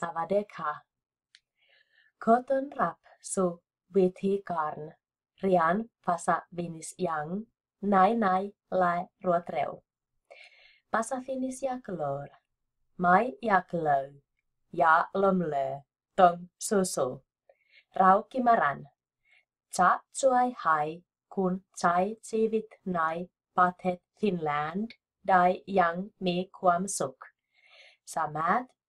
สวัสดีค่ะขอต้อนรับสู่วิธีการเรียนภาษา Finnish อย่างง่ายและรวดเร็วภาษา Finnish ยากเลยไม่ยากเลยอย่าล้มเลยต้องสู้ๆเรา Gimara จะช่วยให้คุณใช้ชีวิตในประเทศฟินแลนด์ได้อย่างมีความสุขสามารถ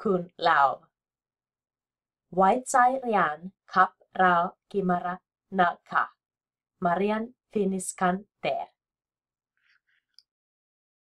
คุณเริ่มให้สิ่งที่ดีกับตัวคุณแล้วอนาวไว้ใจเรียนกับเรากิมาระนะคะมาเรียนฟินิสกันเตอร์